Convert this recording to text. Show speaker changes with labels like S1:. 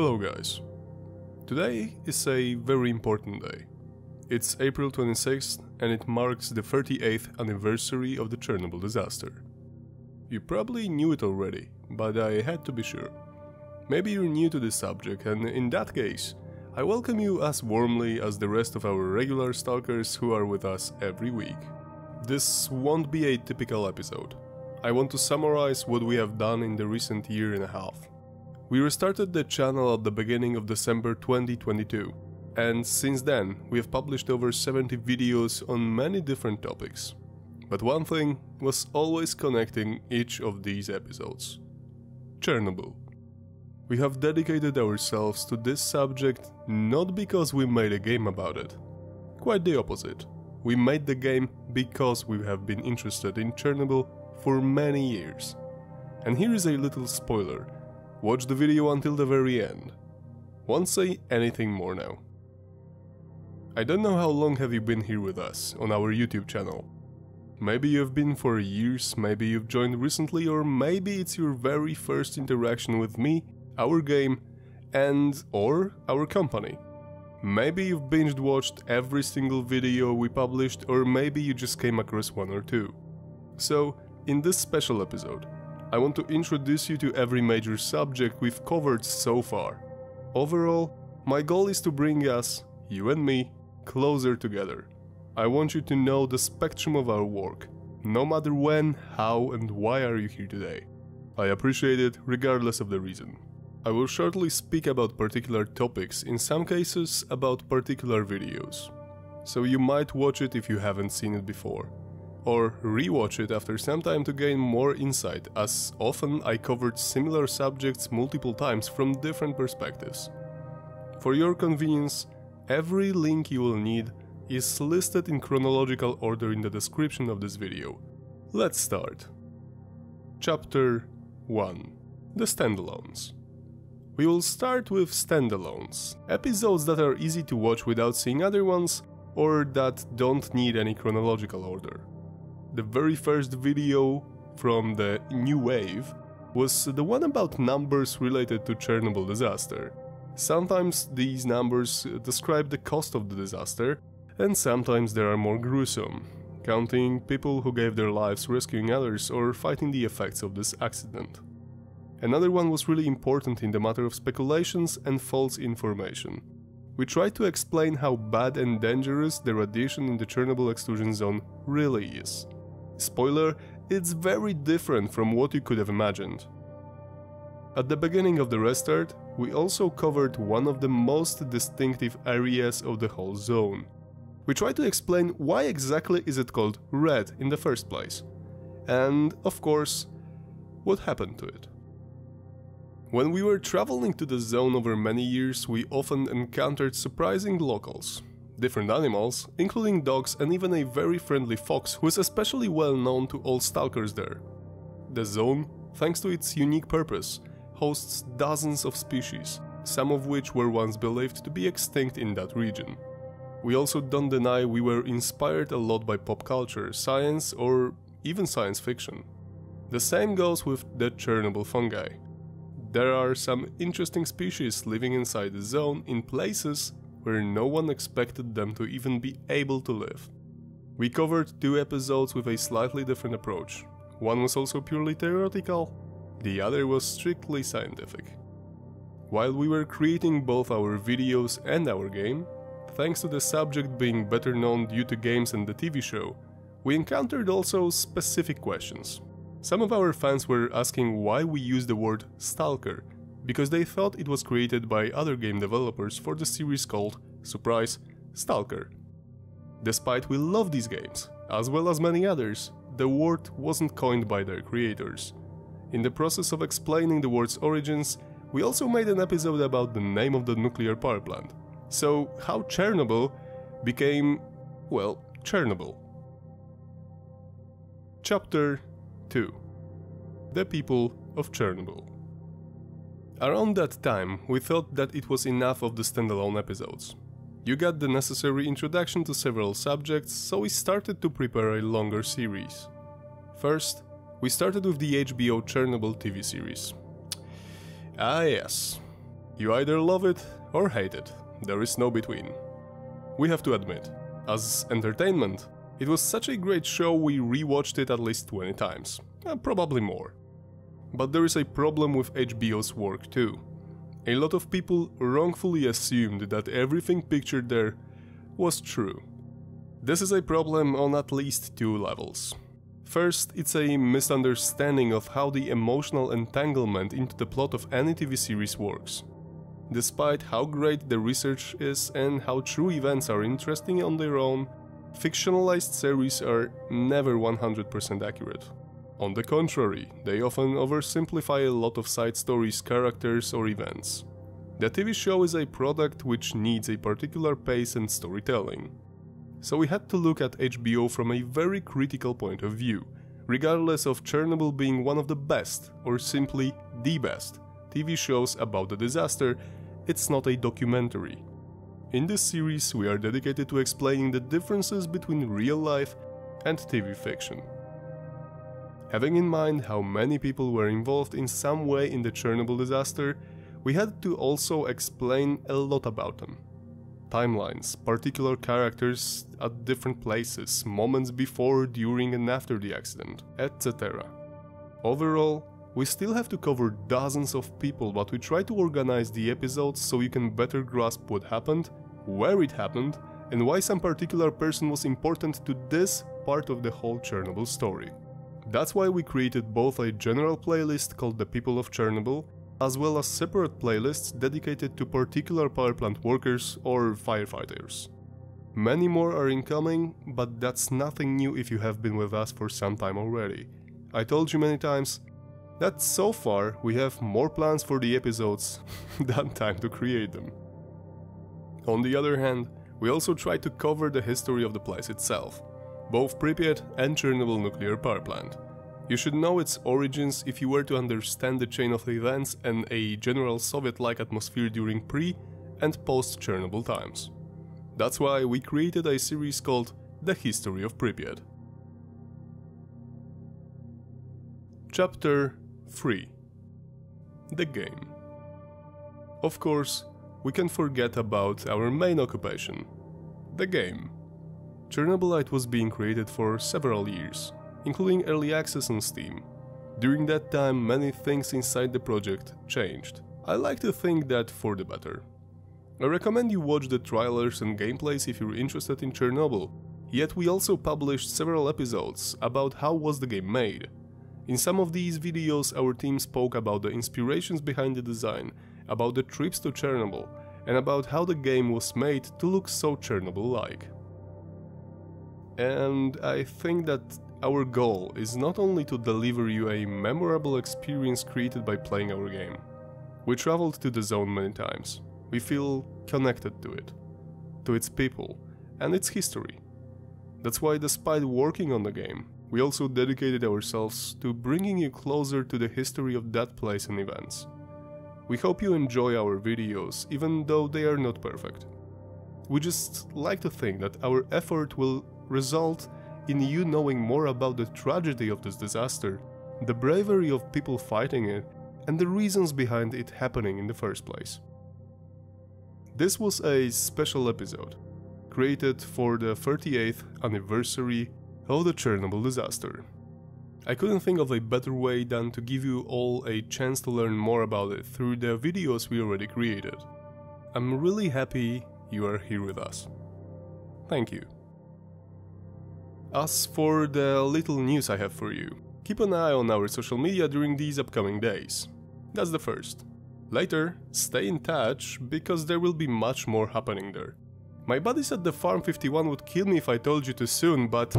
S1: Hello guys. Today is a very important day. It's April 26th and it marks the 38th anniversary of the Chernobyl disaster. You probably knew it already, but I had to be sure. Maybe you're new to this subject and in that case, I welcome you as warmly as the rest of our regular stalkers who are with us every week. This won't be a typical episode. I want to summarize what we have done in the recent year and a half. We restarted the channel at the beginning of December 2022, and since then we have published over 70 videos on many different topics. But one thing was always connecting each of these episodes Chernobyl. We have dedicated ourselves to this subject not because we made a game about it. Quite the opposite. We made the game because we have been interested in Chernobyl for many years. And here is a little spoiler Watch the video until the very end. Won't say anything more now. I don't know how long have you been here with us on our YouTube channel. Maybe you've been for years, maybe you've joined recently, or maybe it's your very first interaction with me, our game, and or our company. Maybe you've binged watched every single video we published, or maybe you just came across one or two. So, in this special episode, I want to introduce you to every major subject we've covered so far. Overall, my goal is to bring us, you and me, closer together. I want you to know the spectrum of our work, no matter when, how, and why are you here today. I appreciate it regardless of the reason. I will shortly speak about particular topics, in some cases about particular videos. So you might watch it if you haven't seen it before or rewatch it after some time to gain more insight, as often I covered similar subjects multiple times from different perspectives. For your convenience, every link you will need is listed in chronological order in the description of this video. Let's start. Chapter 1 The Standalones We will start with standalones, episodes that are easy to watch without seeing other ones or that don't need any chronological order the very first video from the new wave was the one about numbers related to Chernobyl disaster. Sometimes these numbers describe the cost of the disaster, and sometimes they are more gruesome, counting people who gave their lives rescuing others or fighting the effects of this accident. Another one was really important in the matter of speculations and false information. We tried to explain how bad and dangerous the radiation in the Chernobyl exclusion zone really is. Spoiler, it's very different from what you could have imagined. At the beginning of the restart, we also covered one of the most distinctive areas of the whole zone. We tried to explain why exactly is it called red in the first place. And, of course, what happened to it. When we were traveling to the zone over many years, we often encountered surprising locals, different animals, including dogs and even a very friendly fox who is especially well known to all stalkers there. The zone, thanks to its unique purpose, hosts dozens of species, some of which were once believed to be extinct in that region. We also don't deny we were inspired a lot by pop culture, science, or even science fiction. The same goes with the Chernobyl fungi. There are some interesting species living inside the zone in places where no one expected them to even be able to live. We covered two episodes with a slightly different approach. One was also purely theoretical, the other was strictly scientific. While we were creating both our videos and our game, thanks to the subject being better known due to games and the TV show, we encountered also specific questions. Some of our fans were asking why we use the word stalker because they thought it was created by other game developers for the series called, surprise, Stalker. Despite we love these games, as well as many others, the word wasn't coined by their creators. In the process of explaining the word's origins, we also made an episode about the name of the nuclear power plant. So, how Chernobyl became, well, Chernobyl. Chapter 2 The People of Chernobyl Around that time, we thought that it was enough of the standalone episodes. You got the necessary introduction to several subjects, so we started to prepare a longer series. First, we started with the HBO Chernobyl TV series. Ah yes, You either love it or hate it, there is no between. We have to admit, as entertainment, it was such a great show we rewatched it at least 20 times, uh, probably more. But there is a problem with HBO's work too. A lot of people wrongfully assumed that everything pictured there was true. This is a problem on at least two levels. First, it's a misunderstanding of how the emotional entanglement into the plot of any TV series works. Despite how great the research is and how true events are interesting on their own, fictionalized series are never 100% accurate. On the contrary, they often oversimplify a lot of side stories, characters, or events. The TV show is a product which needs a particular pace and storytelling. So we had to look at HBO from a very critical point of view, regardless of Chernobyl being one of the best, or simply the best, TV shows about the disaster, it's not a documentary. In this series, we are dedicated to explaining the differences between real life and TV fiction. Having in mind how many people were involved in some way in the Chernobyl disaster, we had to also explain a lot about them. Timelines, particular characters at different places, moments before, during, and after the accident, etc. Overall, we still have to cover dozens of people, but we try to organize the episodes so you can better grasp what happened, where it happened, and why some particular person was important to this part of the whole Chernobyl story. That's why we created both a general playlist called The People of Chernobyl, as well as separate playlists dedicated to particular power plant workers or firefighters. Many more are incoming, but that's nothing new if you have been with us for some time already. I told you many times that so far we have more plans for the episodes than time to create them. On the other hand, we also try to cover the history of the place itself, both Pripyat and Chernobyl nuclear power plant. You should know its origins if you were to understand the chain of events and a general Soviet-like atmosphere during pre- and post-Chernobyl times. That's why we created a series called The History of Pripyat. Chapter 3 The Game Of course, we can forget about our main occupation, the game. Chernobylite was being created for several years, including early access on Steam. During that time, many things inside the project changed. I like to think that for the better. I recommend you watch the trailers and gameplays if you're interested in Chernobyl, yet we also published several episodes about how was the game made. In some of these videos our team spoke about the inspirations behind the design, about the trips to Chernobyl, and about how the game was made to look so Chernobyl-like. And I think that our goal is not only to deliver you a memorable experience created by playing our game. We traveled to the zone many times. We feel connected to it, to its people, and its history. That's why, despite working on the game, we also dedicated ourselves to bringing you closer to the history of that place and events. We hope you enjoy our videos, even though they are not perfect. We just like to think that our effort will result in you knowing more about the tragedy of this disaster, the bravery of people fighting it, and the reasons behind it happening in the first place. This was a special episode, created for the 38th anniversary of the Chernobyl disaster. I couldn't think of a better way than to give you all a chance to learn more about it through the videos we already created. I'm really happy you are here with us. Thank you. As for the little news I have for you, keep an eye on our social media during these upcoming days. That's the first. Later, stay in touch because there will be much more happening there. My buddies at the Farm 51 would kill me if I told you too soon, but